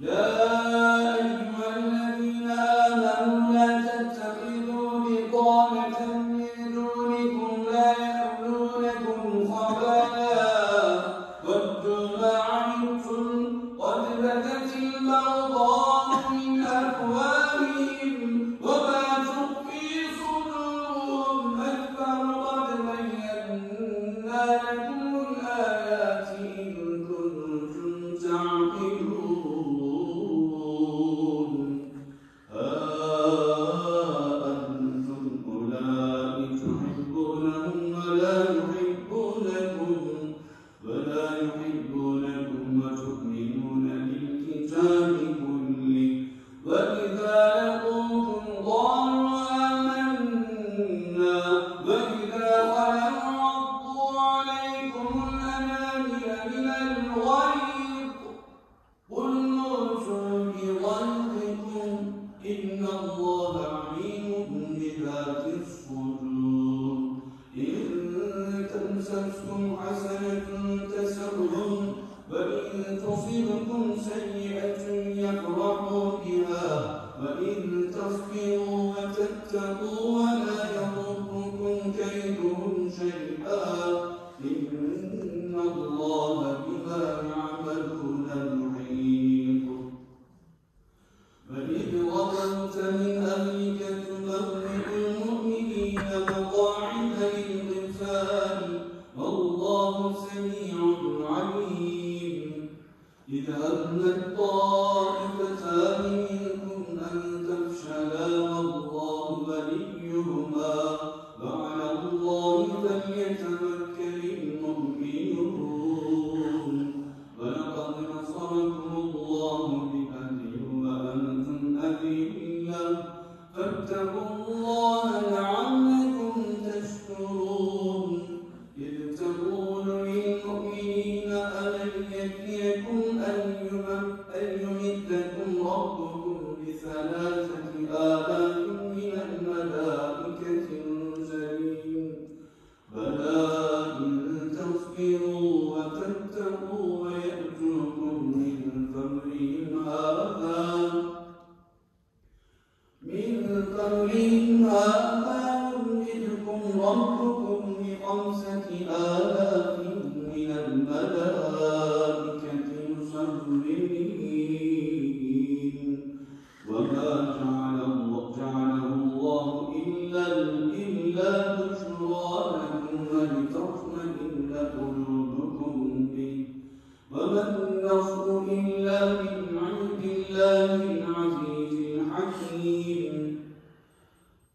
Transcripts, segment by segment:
لا 而你对我们真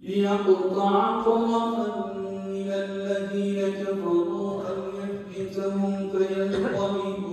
ليقطع طرفا من الذين كفروا أو يحبسهم فينقلبوا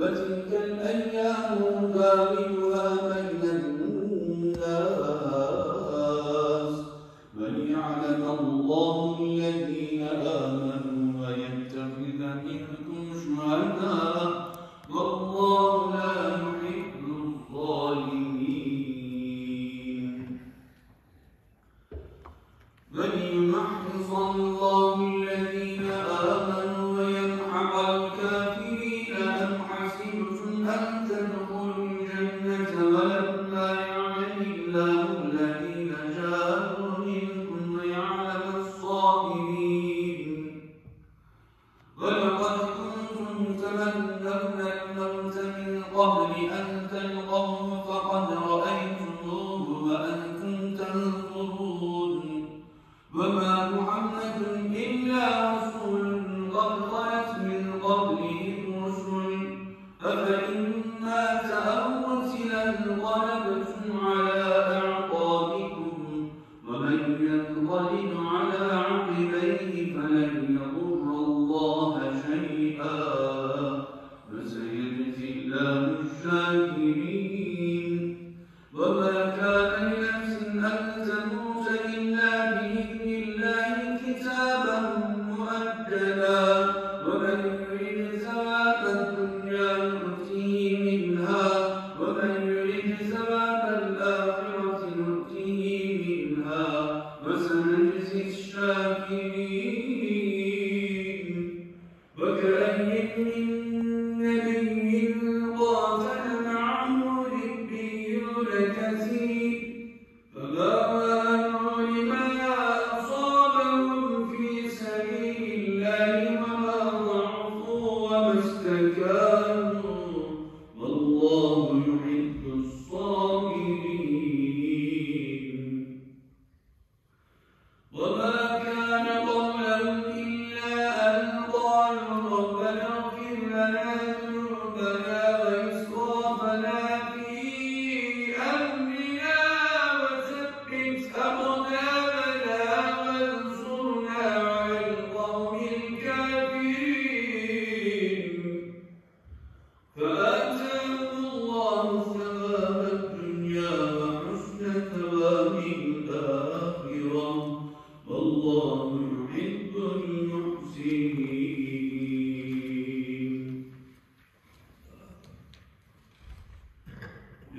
وتلك الأيام نداولها بين شهداء والله تنظرون وما محمد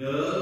여